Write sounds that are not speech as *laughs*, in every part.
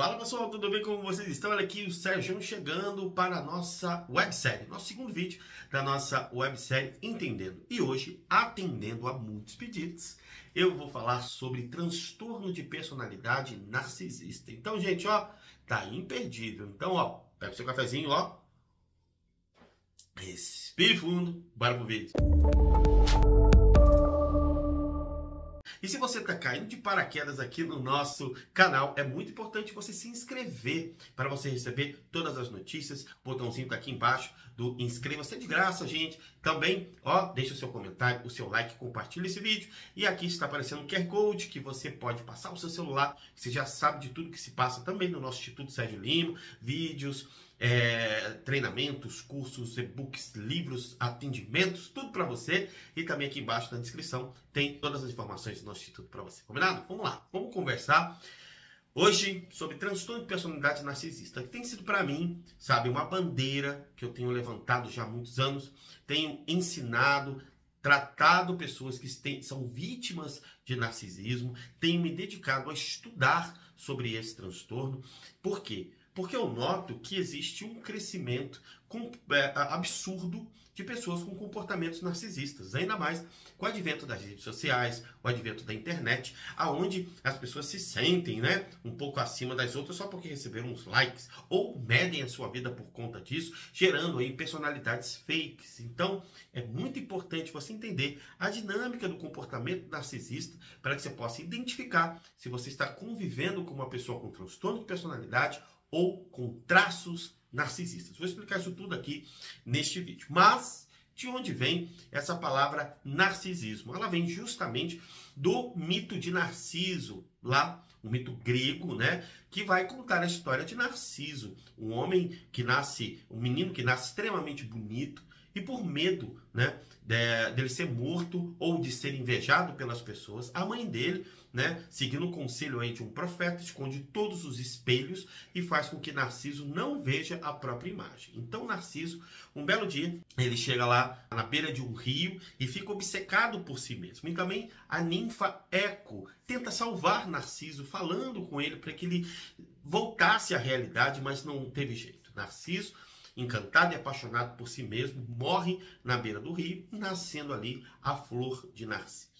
Fala pessoal, tudo bem com vocês estão? Olha aqui o Sérgio chegando para a nossa websérie, nosso segundo vídeo da nossa websérie Entendendo. E hoje, atendendo a muitos pedidos, eu vou falar sobre transtorno de personalidade narcisista. Então, gente, ó, tá imperdível. Então, ó, pega o seu cafezinho, ó. Respire fundo, bora pro vídeo. E se você está caindo de paraquedas aqui no nosso canal, é muito importante você se inscrever para você receber todas as notícias. O botãozinho está aqui embaixo do inscreva-se é de graça, gente. Também, ó, deixa o seu comentário, o seu like, compartilha esse vídeo. E aqui está aparecendo um QR Code que você pode passar o seu celular. Você já sabe de tudo que se passa também no nosso Instituto Sérgio Lima, vídeos, é, treinamentos, cursos, e-books, livros, atendimentos, tudo para você. E também aqui embaixo na descrição tem todas as informações do nosso instituto para você. Combinado? Vamos lá, vamos conversar hoje sobre transtorno de personalidade narcisista, que tem sido para mim, sabe, uma bandeira que eu tenho levantado já há muitos anos, tenho ensinado, tratado pessoas que são vítimas de narcisismo, tenho me dedicado a estudar sobre esse transtorno. Por quê? Porque eu noto que existe um crescimento é, absurdo de pessoas com comportamentos narcisistas, ainda mais com o advento das redes sociais, o advento da internet, aonde as pessoas se sentem, né, um pouco acima das outras só porque receberam uns likes ou medem a sua vida por conta disso, gerando aí personalidades fakes. Então, é muito importante você entender a dinâmica do comportamento narcisista para que você possa identificar se você está convivendo com uma pessoa com transtorno de personalidade ou com traços narcisistas. Vou explicar isso tudo aqui neste vídeo. Mas de onde vem essa palavra narcisismo? Ela vem justamente do mito de Narciso, lá, um mito grego, né, que vai contar a história de Narciso, um homem que nasce, um menino que nasce extremamente bonito, e por medo né, de, dele ser morto ou de ser invejado pelas pessoas, a mãe dele, né, seguindo o conselho de um profeta, esconde todos os espelhos e faz com que Narciso não veja a própria imagem. Então Narciso, um belo dia, ele chega lá na beira de um rio e fica obcecado por si mesmo. E também a ninfa Eco tenta salvar Narciso, falando com ele para que ele voltasse à realidade, mas não teve jeito. Narciso encantado e apaixonado por si mesmo, morre na beira do rio, nascendo ali a flor de Narciso.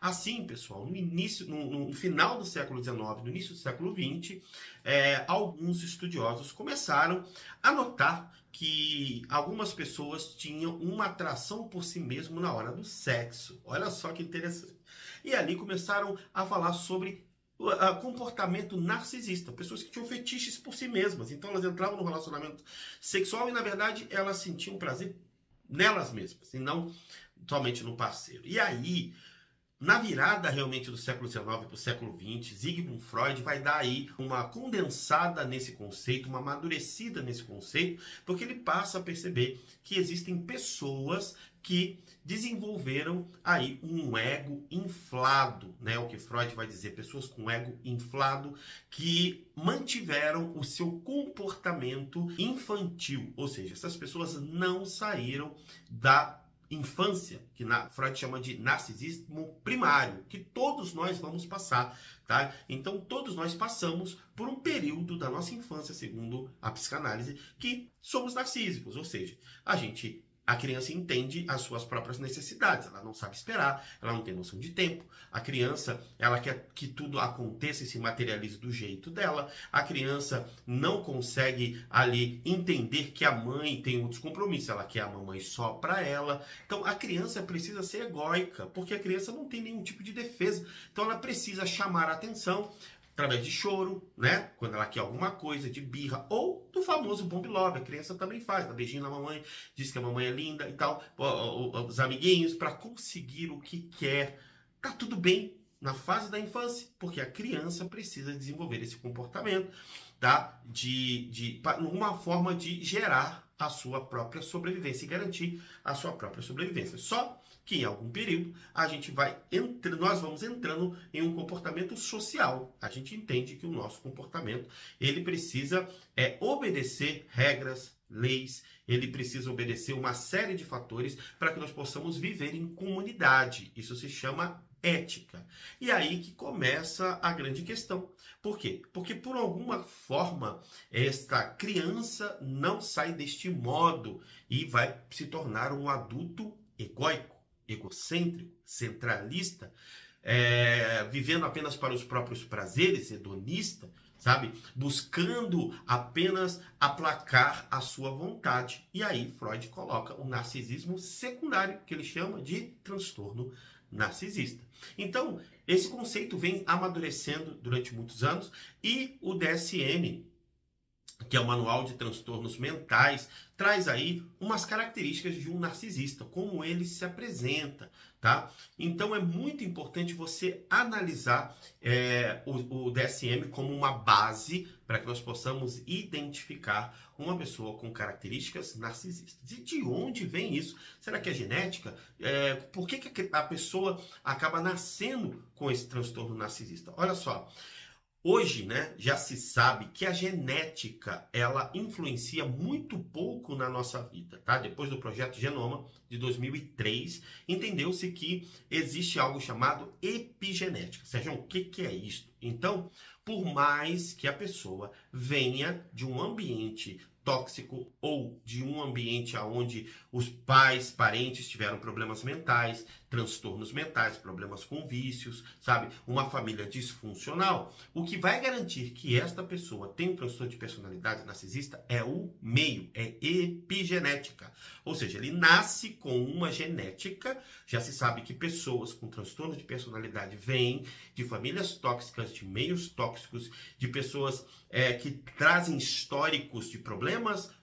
Assim, pessoal, no início, no, no final do século XIX, no início do século XX, é, alguns estudiosos começaram a notar que algumas pessoas tinham uma atração por si mesmo na hora do sexo. Olha só que interessante. E ali começaram a falar sobre comportamento narcisista, pessoas que tinham fetiches por si mesmas. Então elas entravam no relacionamento sexual e na verdade elas sentiam prazer nelas mesmas e não somente no parceiro. E aí na virada realmente do século XIX para o século XX, Sigmund Freud vai dar aí uma condensada nesse conceito, uma amadurecida nesse conceito, porque ele passa a perceber que existem pessoas que desenvolveram aí um ego inflado, né? O que Freud vai dizer, pessoas com ego inflado que mantiveram o seu comportamento infantil, ou seja, essas pessoas não saíram da infância, que na, Freud chama de narcisismo primário, que todos nós vamos passar, tá? Então todos nós passamos por um período da nossa infância, segundo a psicanálise, que somos narcísicos, ou seja, a gente a criança entende as suas próprias necessidades, ela não sabe esperar, ela não tem noção de tempo. A criança, ela quer que tudo aconteça e se materialize do jeito dela. A criança não consegue ali entender que a mãe tem outros compromissos, ela quer a mamãe só para ela. Então a criança precisa ser egóica, porque a criança não tem nenhum tipo de defesa. Então ela precisa chamar a atenção, através de choro, né? Quando ela quer alguma coisa, de birra, ou do famoso bomb love, a criança também faz, dá beijinho na mamãe, diz que a mamãe é linda e tal, os amiguinhos, para conseguir o que quer. Tá tudo bem na fase da infância, porque a criança precisa desenvolver esse comportamento, tá? De, de uma forma de gerar a sua própria sobrevivência e garantir a sua própria sobrevivência. Só que em algum período a gente vai entre, nós vamos entrando em um comportamento social. A gente entende que o nosso comportamento ele precisa é, obedecer regras, leis, ele precisa obedecer uma série de fatores para que nós possamos viver em comunidade. Isso se chama ética. E aí que começa a grande questão. Por quê? Porque por alguma forma esta criança não sai deste modo e vai se tornar um adulto egóico, egocêntrico, centralista, é, vivendo apenas para os próprios prazeres, hedonista, sabe? Buscando apenas aplacar a sua vontade. E aí Freud coloca o narcisismo secundário, que ele chama de transtorno narcisista. Então, esse conceito vem amadurecendo durante muitos anos e o DSM, que é o Manual de Transtornos Mentais, traz aí umas características de um narcisista, como ele se apresenta, tá? Então é muito importante você analisar é, o, o DSM como uma base para que nós possamos identificar uma pessoa com características narcisistas. E de onde vem isso? Será que é genética? É, por que, que a pessoa acaba nascendo com esse transtorno narcisista? Olha só. Hoje, né, já se sabe que a genética ela influencia muito pouco na nossa vida, tá? Depois do projeto Genoma de 2003, entendeu-se que existe algo chamado epigenética. Sérgio, o que, que é isso? Então, por mais que a pessoa venha de um ambiente tóxico ou de um ambiente onde os pais, parentes tiveram problemas mentais, transtornos mentais, problemas com vícios, sabe? Uma família disfuncional. O que vai garantir que esta pessoa tem um transtorno de personalidade narcisista é o meio, é epigenética. Ou seja, ele nasce com uma genética. Já se sabe que pessoas com transtorno de personalidade vêm de famílias tóxicas, de meios tóxicos, de pessoas é, que trazem históricos de problemas,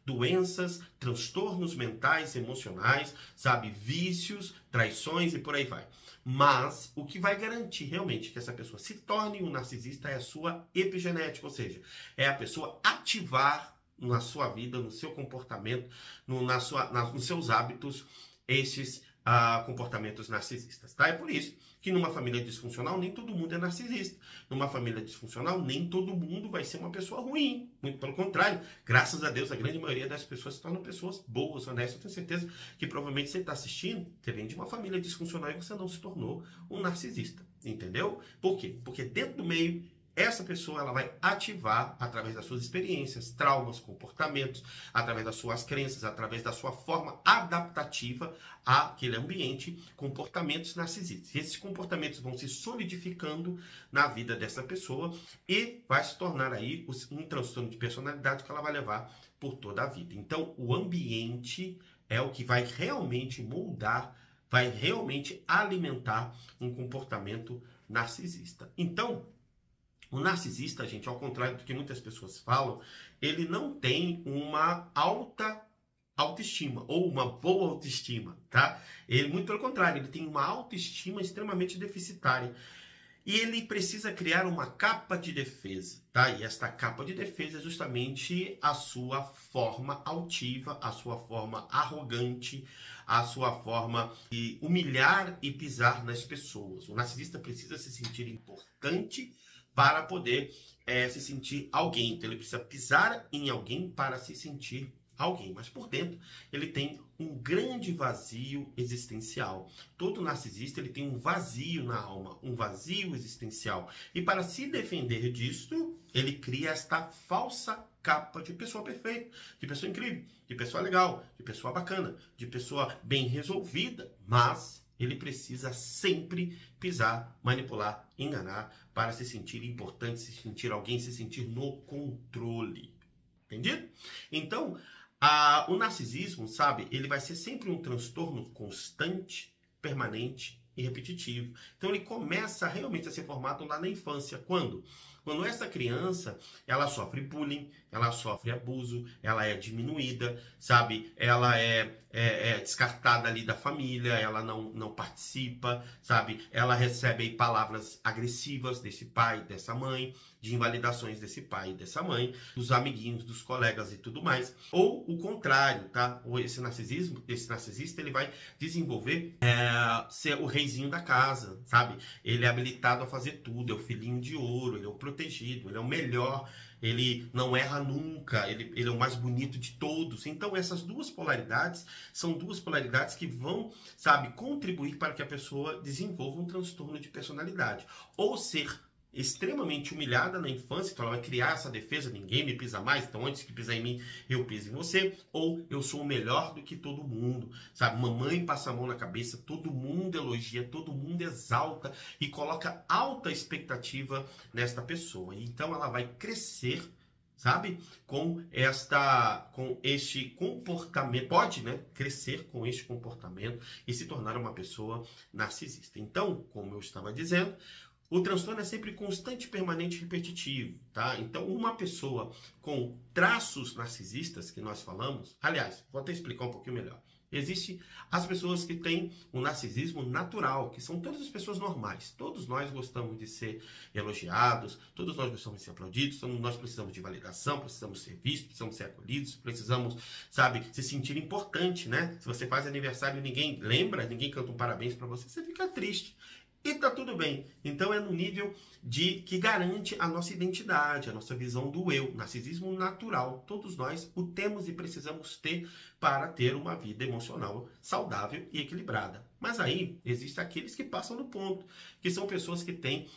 doenças, transtornos mentais, emocionais, sabe, vícios, traições e por aí vai. Mas o que vai garantir realmente que essa pessoa se torne um narcisista é a sua epigenética, ou seja, é a pessoa ativar na sua vida, no seu comportamento, no, na sua, na, nos seus hábitos, esses uh, comportamentos narcisistas, tá? É por isso que numa família disfuncional nem todo mundo é narcisista. Numa família disfuncional nem todo mundo vai ser uma pessoa ruim. Muito pelo contrário, graças a Deus a grande maioria das pessoas se tornam pessoas boas, honestas. Eu tenho certeza que provavelmente você está assistindo, você vem de uma família disfuncional e você não se tornou um narcisista, entendeu? Por quê? Porque dentro do meio essa pessoa ela vai ativar através das suas experiências, traumas, comportamentos, através das suas crenças, através da sua forma adaptativa àquele ambiente, comportamentos narcisistas. Esses comportamentos vão se solidificando na vida dessa pessoa e vai se tornar aí um transtorno de personalidade que ela vai levar por toda a vida. Então, o ambiente é o que vai realmente moldar, vai realmente alimentar um comportamento narcisista. Então, o narcisista, gente, ao contrário do que muitas pessoas falam, ele não tem uma alta autoestima ou uma boa autoestima, tá? Ele muito pelo contrário, ele tem uma autoestima extremamente deficitária. E ele precisa criar uma capa de defesa, tá? E esta capa de defesa é justamente a sua forma altiva, a sua forma arrogante, a sua forma de humilhar e pisar nas pessoas. O narcisista precisa se sentir importante para poder é, se sentir alguém. Então ele precisa pisar em alguém para se sentir alguém. Mas por dentro ele tem um grande vazio existencial. Todo narcisista ele tem um vazio na alma, um vazio existencial. E para se defender disso, ele cria esta falsa capa de pessoa perfeita, de pessoa incrível, de pessoa legal, de pessoa bacana, de pessoa bem resolvida, mas ele precisa sempre pisar, manipular, enganar para se sentir importante, se sentir alguém, se sentir no controle. Entendido? Então, a, o narcisismo, sabe, ele vai ser sempre um transtorno constante, permanente e repetitivo. Então, ele começa realmente a ser formado lá na infância. Quando? Quando essa criança, ela sofre bullying, ela sofre abuso, ela é diminuída, sabe? Ela é, é, é descartada ali da família, ela não, não participa, sabe? Ela recebe palavras agressivas desse pai, dessa mãe, de invalidações desse pai e dessa mãe, dos amiguinhos, dos colegas e tudo mais. Ou o contrário, tá? Ou esse narcisismo, esse narcisista, ele vai desenvolver é, ser o reizinho da casa, sabe? Ele é habilitado a fazer tudo, é o filhinho de ouro, ele é o protegido, ele é o melhor, ele não erra nunca, ele, ele é o mais bonito de todos. Então, essas duas polaridades são duas polaridades que vão, sabe, contribuir para que a pessoa desenvolva um transtorno de personalidade. Ou ser extremamente humilhada na infância, então ela vai criar essa defesa, ninguém me pisa mais, então antes que pisar em mim, eu piso em você, ou eu sou melhor do que todo mundo, sabe? Mamãe passa a mão na cabeça, todo mundo elogia, todo mundo exalta e coloca alta expectativa nesta pessoa. Então ela vai crescer sabe? Com esta com este comportamento, pode, né, crescer com este comportamento e se tornar uma pessoa narcisista. Então, como eu estava dizendo, o transtorno é sempre constante, permanente repetitivo, tá? Então, uma pessoa com traços narcisistas que nós falamos, aliás, vou até explicar um pouquinho melhor. Existe as pessoas que têm o um narcisismo natural, que são todas as pessoas normais. Todos nós gostamos de ser elogiados, todos nós gostamos de ser aplaudidos, nós precisamos de validação, precisamos ser vistos, precisamos ser acolhidos, precisamos, sabe, se sentir importante, né? Se você faz aniversário e ninguém lembra, ninguém canta um parabéns para você, você fica triste e tá tudo bem. Então é no nível de que garante a nossa identidade, a nossa visão do eu, narcisismo natural. Todos nós o temos e precisamos ter para ter uma vida emocional saudável e equilibrada. Mas aí existem aqueles que passam do ponto, que são pessoas que têm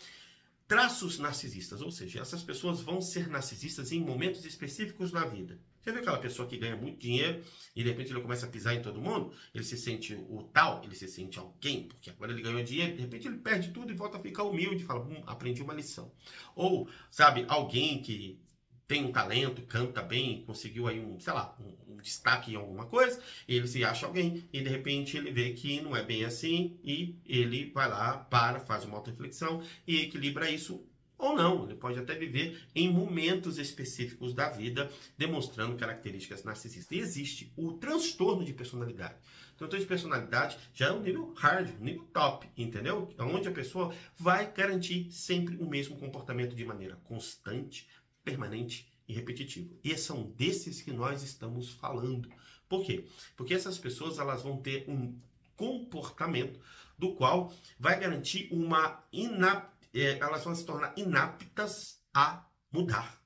traços narcisistas, ou seja, essas pessoas vão ser narcisistas em momentos específicos na vida. Você viu aquela pessoa que ganha muito dinheiro e de repente ele começa a pisar em todo mundo? Ele se sente o tal, ele se sente alguém, porque agora ele ganhou dinheiro, de repente ele perde tudo e volta a ficar humilde, fala, hum, aprendi uma lição. Ou, sabe, alguém que tem um talento, canta bem, conseguiu aí um, sei lá, um, um, destaque em alguma coisa, ele se acha alguém e de repente ele vê que não é bem assim e ele vai lá, para, faz uma auto-reflexão e equilibra isso ou não, ele pode até viver em momentos específicos da vida, demonstrando características narcisistas. E existe o transtorno de personalidade. O transtorno de personalidade já é um nível hard, um nível top, entendeu? Onde a pessoa vai garantir sempre o mesmo comportamento de maneira constante, permanente e repetitiva. E são desses que nós estamos falando. Por quê? Porque essas pessoas elas vão ter um comportamento do qual vai garantir uma inaptidão é, elas vão se tornar inaptas a mudar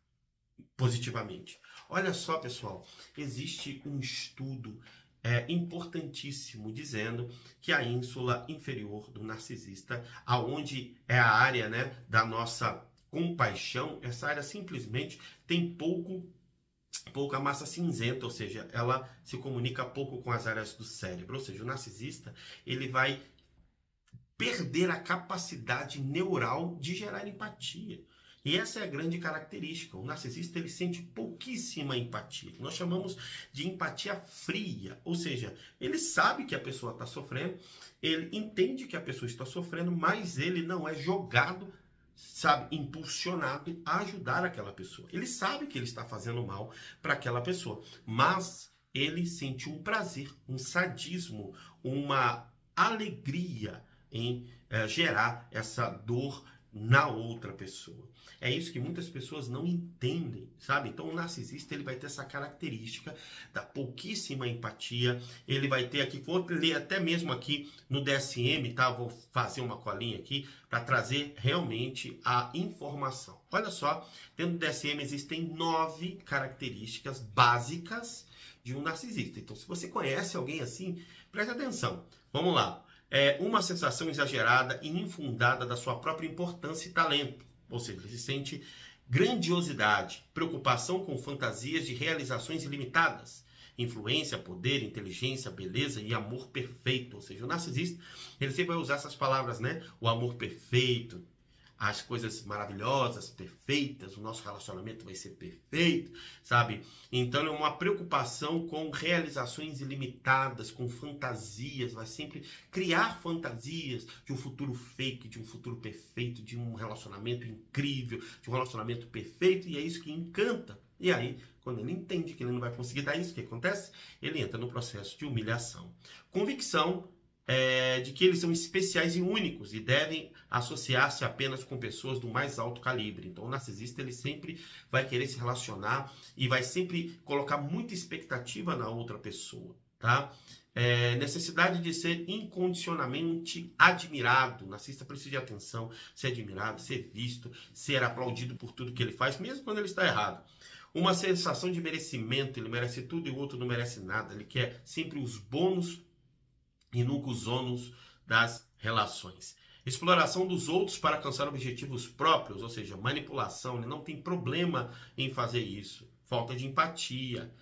positivamente. Olha só, pessoal, existe um estudo é, importantíssimo dizendo que a ínsula inferior do narcisista, aonde é a área né, da nossa compaixão, essa área simplesmente tem pouco pouca massa cinzenta, ou seja, ela se comunica pouco com as áreas do cérebro. Ou seja, o narcisista ele vai perder a capacidade neural de gerar empatia. E essa é a grande característica. O narcisista ele sente pouquíssima empatia. Nós chamamos de empatia fria, ou seja, ele sabe que a pessoa está sofrendo, ele entende que a pessoa está sofrendo, mas ele não é jogado, sabe, impulsionado a ajudar aquela pessoa. Ele sabe que ele está fazendo mal para aquela pessoa, mas ele sente um prazer, um sadismo, uma alegria em é, gerar essa dor na outra pessoa. É isso que muitas pessoas não entendem, sabe? Então o narcisista ele vai ter essa característica da pouquíssima empatia, ele vai ter aqui, vou ler até mesmo aqui no DSM, tá? Vou fazer uma colinha aqui para trazer realmente a informação. Olha só, dentro do DSM existem nove características básicas de um narcisista. Então, se você conhece alguém assim, preste atenção. Vamos lá é, uma sensação exagerada e infundada da sua própria importância e talento. Ou seja, ele se sente grandiosidade, preocupação com fantasias de realizações ilimitadas, influência, poder, inteligência, beleza e amor perfeito. Ou seja, o narcisista, ele sempre vai usar essas palavras, né? O amor perfeito, as coisas maravilhosas, perfeitas, o nosso relacionamento vai ser perfeito, sabe? Então é uma preocupação com realizações ilimitadas, com fantasias, vai sempre criar fantasias de um futuro fake, de um futuro perfeito, de um relacionamento incrível, de um relacionamento perfeito, e é isso que encanta. E aí, quando ele entende que ele não vai conseguir dar isso, o que acontece? Ele entra no processo de humilhação. Convicção é, de que eles são especiais e únicos e devem associar-se apenas com pessoas do mais alto calibre. Então, o narcisista ele sempre vai querer se relacionar e vai sempre colocar muita expectativa na outra pessoa, tá? é, necessidade de ser incondicionalmente admirado. O narcisista precisa de atenção, ser admirado, ser visto, ser aplaudido por tudo que ele faz, mesmo quando ele está errado. Uma sensação de merecimento, ele merece tudo e o outro não merece nada. Ele quer sempre os bônus e nunca os ônus das relações. Exploração dos outros para alcançar objetivos próprios, ou seja, manipulação. Ele não tem problema em fazer isso. Falta de empatia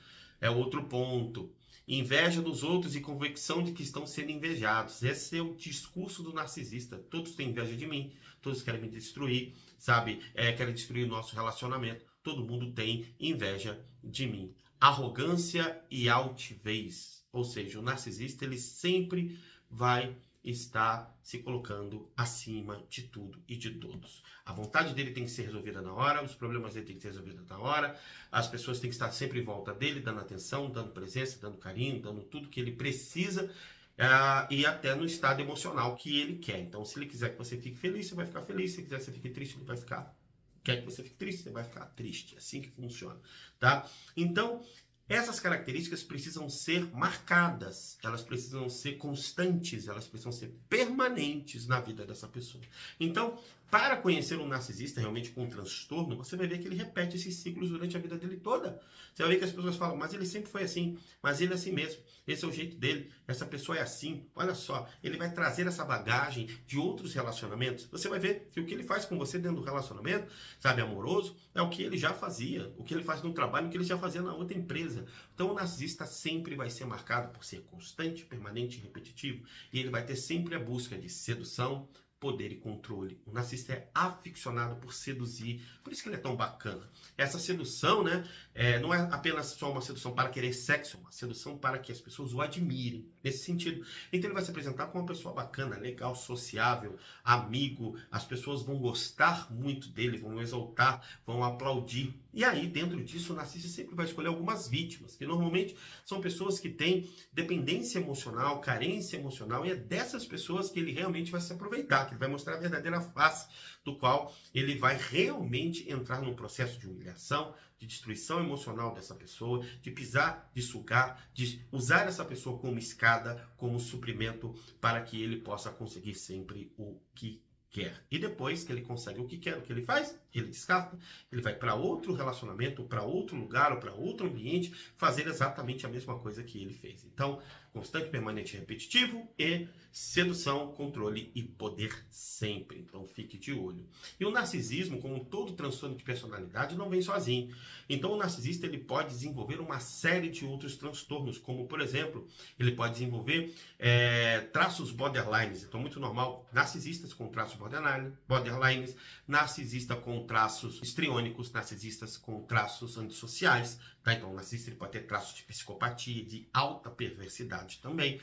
é outro ponto. Inveja dos outros e convicção de que estão sendo invejados. Esse é o discurso do narcisista. Todos têm inveja de mim, todos querem me destruir, sabe? É, querem destruir o nosso relacionamento. Todo mundo tem inveja de mim. Arrogância e altivez. Ou seja, o narcisista ele sempre vai está se colocando acima de tudo e de todos. A vontade dele tem que ser resolvida na hora, os problemas dele têm que ser resolvidos na hora, as pessoas têm que estar sempre em volta dele, dando atenção, dando presença, dando carinho, dando tudo que ele precisa uh, e até no estado emocional que ele quer. Então, se ele quiser que você fique feliz, você vai ficar feliz, se ele quiser que você fique triste, ele vai ficar quer que você fique triste, você vai ficar triste. É assim que funciona, tá? Então, essas características precisam ser marcadas, elas precisam ser constantes, elas precisam ser permanentes na vida dessa pessoa. Então, para conhecer um narcisista realmente com um transtorno, você vai ver que ele repete esses ciclos durante a vida dele toda. Você vai ver que as pessoas falam, mas ele sempre foi assim, mas ele é assim mesmo, esse é o jeito dele, essa pessoa é assim. Olha só, ele vai trazer essa bagagem de outros relacionamentos. Você vai ver que o que ele faz com você dentro do relacionamento, sabe, amoroso, é o que ele já fazia, o que ele faz no trabalho, o que ele já fazia na outra empresa. Então o narcisista sempre vai ser marcado por ser constante, permanente e repetitivo, e ele vai ter sempre a busca de sedução, poder e controle. O narcisista é aficionado por seduzir, por isso que ele é tão bacana. Essa sedução, né, é, não é apenas só uma sedução para querer sexo, é uma sedução para que as pessoas o admirem, nesse sentido. Então ele vai se apresentar como uma pessoa bacana, legal, sociável, amigo, as pessoas vão gostar muito dele, vão exaltar, vão aplaudir. E aí, dentro disso, o narcisista sempre vai escolher algumas vítimas, que normalmente são pessoas que têm dependência emocional, carência emocional, e é dessas pessoas que ele realmente vai se aproveitar ele vai mostrar a verdadeira face, do qual ele vai realmente entrar num processo de humilhação, de destruição emocional dessa pessoa, de pisar, de sugar, de usar essa pessoa como escada, como suprimento para que ele possa conseguir sempre o que quer. E depois que ele consegue o que quer, o que ele faz? Ele descarta, ele vai para outro relacionamento, para outro lugar ou para outro ambiente fazer exatamente a mesma coisa que ele fez. Então, constante, permanente, repetitivo e sedução, controle e poder sempre. Então fique de olho. E o narcisismo, como todo transtorno de personalidade, não vem sozinho. Então o narcisista ele pode desenvolver uma série de outros transtornos, como por exemplo, ele pode desenvolver é, traços borderlines. Então muito normal, narcisistas com traços borderline, borderlines, narcisista com traços histriônicos, narcisistas com traços antissociais. Tá? Então o narcisista ele pode ter traços de psicopatia, de alta perversidade também.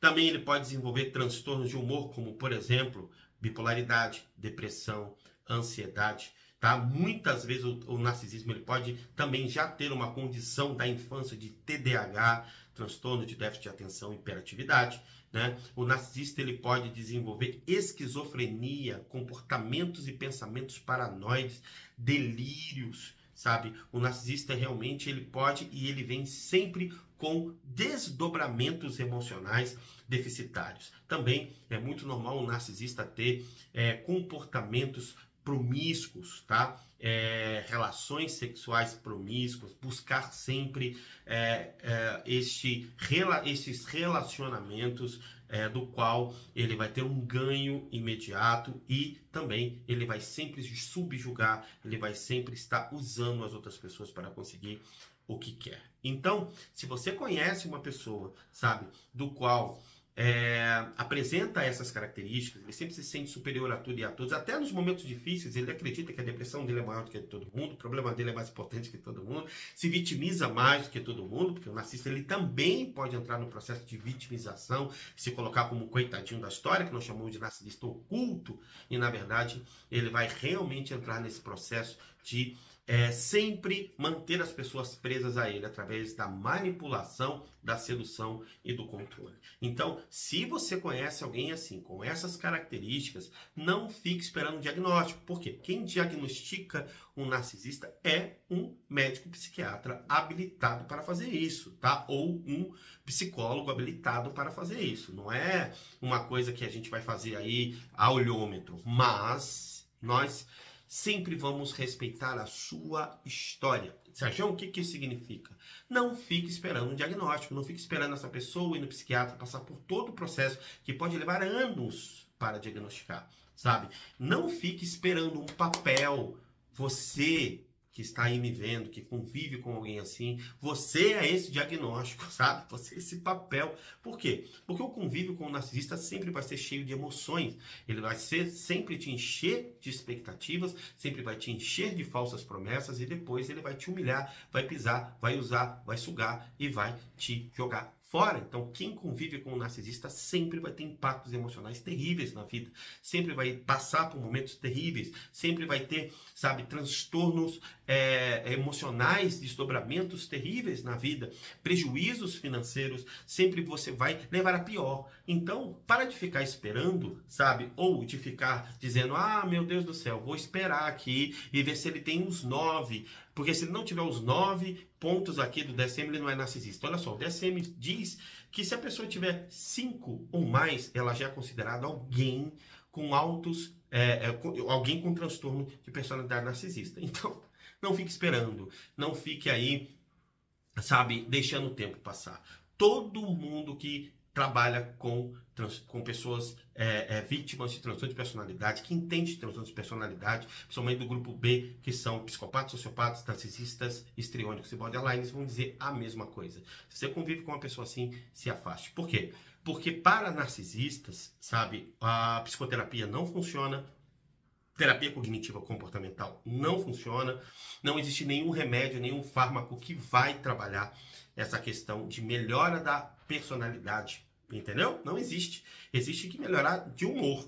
Também ele pode desenvolver transtornos de humor, como por exemplo, bipolaridade, depressão, ansiedade. Tá? Muitas vezes o, o, narcisismo ele pode também já ter uma condição da infância de TDAH, transtorno de déficit de atenção e hiperatividade. Né? O narcisista ele pode desenvolver esquizofrenia, comportamentos e pensamentos paranoides, delírios, sabe? O narcisista realmente ele pode e ele vem sempre com desdobramentos emocionais deficitários. Também é muito normal um narcisista ter é, comportamentos promíscuos, tá? É, relações sexuais promíscuas, buscar sempre é, é, este, rela, esses relacionamentos é, do qual ele vai ter um ganho imediato e também ele vai sempre subjugar, ele vai sempre estar usando as outras pessoas para conseguir o que quer. Então, se você conhece uma pessoa, sabe, do qual é, apresenta essas características, ele sempre se sente superior a tudo e a todos, até nos momentos difíceis, ele acredita que a depressão dele é maior do que a de todo mundo, o problema dele é mais importante que todo mundo, se vitimiza mais do que todo mundo, porque o narcisista ele também pode entrar no processo de vitimização, se colocar como coitadinho da história, que nós chamamos de narcisista oculto, e na verdade ele vai realmente entrar nesse processo de é, sempre manter as pessoas presas a ele através da manipulação, da sedução e do controle. Então, se você conhece alguém assim, com essas características, não fique esperando um diagnóstico, porque quem diagnostica um narcisista é um médico psiquiatra habilitado para fazer isso, tá? Ou um psicólogo habilitado para fazer isso. Não é uma coisa que a gente vai fazer aí a olhômetro, mas nós sempre vamos respeitar a sua história. Sérgio, o que, que isso significa? Não fique esperando um diagnóstico, não fique esperando essa pessoa ir no psiquiatra passar por todo o processo que pode levar anos para diagnosticar, sabe? Não fique esperando um papel. Você que está aí me vendo, que convive com alguém assim, você é esse diagnóstico, *laughs* sabe? Você é esse papel. Por quê? Porque o convívio com o narcisista sempre vai ser cheio de emoções. Ele vai ser sempre te encher de expectativas, sempre vai te encher de falsas promessas e depois ele vai te humilhar, vai pisar, vai usar, vai sugar e vai te jogar fora. Então, quem convive com um narcisista sempre vai ter impactos emocionais terríveis na vida, sempre vai passar por momentos terríveis, sempre vai ter, sabe, transtornos é, emocionais, desdobramentos terríveis na vida, prejuízos financeiros, sempre você vai levar a pior. Então, para de ficar esperando, sabe, ou de ficar dizendo, ah, meu Deus do céu, vou esperar aqui e ver se ele tem uns nove. Porque se ele não tiver os nove pontos aqui do DSM, ele não é narcisista. Olha só, o DSM diz que se a pessoa tiver cinco ou mais, ela já é considerada alguém com altos. É, é, alguém com transtorno de personalidade narcisista. *laughs* Então, não fique esperando. Não fique aí, sabe, deixando o tempo passar. Todo mundo que trabalha com, com pessoas é, é, vítimas de transtorno de personalidade, que entende de transtorno de personalidade, principalmente do grupo B, que são psicopatas, sociopatas, narcisistas, histriônicos e borderlines, vão dizer a mesma coisa. Se você convive com uma pessoa assim, se afaste. Por quê? Porque para narcisistas, sabe, a psicoterapia não funciona, terapia cognitiva comportamental não funciona, não existe nenhum remédio, nenhum fármaco que vai trabalhar essa questão de melhora da personalidade, entendeu? Não existe. Existe que melhorar de humor,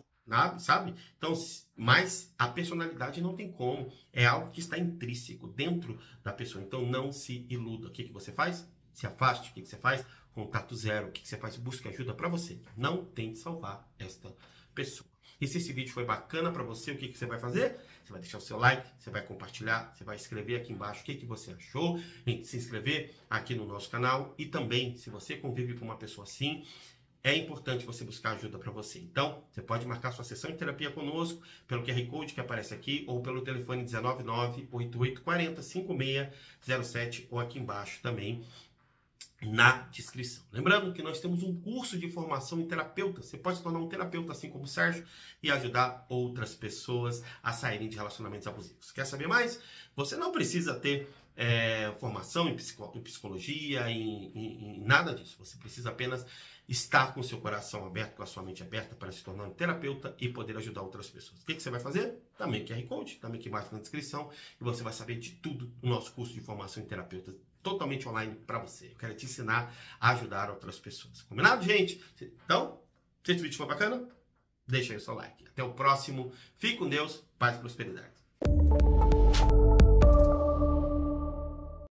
sabe? Então, mas a personalidade não tem como. É algo que está intrínseco dentro da pessoa. Então, não se iluda. O que, que você faz? Se afaste. O que, que você faz? Contato zero. O que, que você faz? Busque ajuda para você. Não tente salvar esta pessoa. E se esse vídeo foi bacana para você, o que, que você vai fazer? Você vai deixar o seu like, você vai compartilhar, você vai escrever aqui embaixo o que, que você achou, se inscrever aqui no nosso canal e também, se você convive com uma pessoa assim, é importante você buscar ajuda para você. Então, você pode marcar sua sessão de terapia conosco pelo QR Code que aparece aqui ou pelo telefone 199 8840 5607 ou aqui embaixo também na descrição. Lembrando que nós temos um curso de formação em terapeuta. Você pode se tornar um terapeuta assim como o Sérgio e ajudar outras pessoas a saírem de relacionamentos abusivos. Quer saber mais? Você não precisa ter é, formação em, psico, em psicologia, em, em, em, nada disso. Você precisa apenas estar com seu coração aberto, com a sua mente aberta para se tornar um terapeuta e poder ajudar outras pessoas. O que, que você vai fazer? Também QR Code, também que embaixo na descrição, e você vai saber de tudo no nosso curso de formação em terapeuta totalmente online para você. Eu quero te ensinar a ajudar outras pessoas. Combinado, gente? Então, se esse vídeo foi bacana, deixa aí o seu like. Até o próximo. Fique com Deus. Paz e prosperidade.